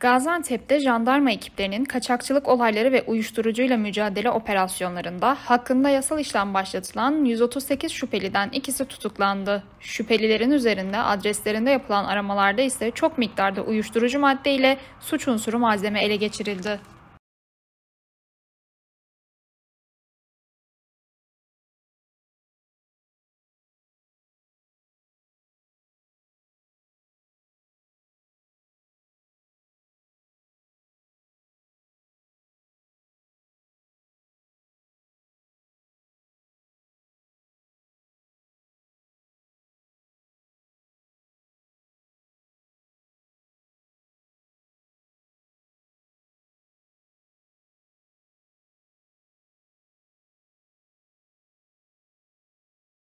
Gaziantep'te jandarma ekiplerinin kaçakçılık olayları ve uyuşturucuyla mücadele operasyonlarında hakkında yasal işlem başlatılan 138 şüpheliden ikisi tutuklandı. Şüphelilerin üzerinde adreslerinde yapılan aramalarda ise çok miktarda uyuşturucu madde ile suç unsuru malzeme ele geçirildi.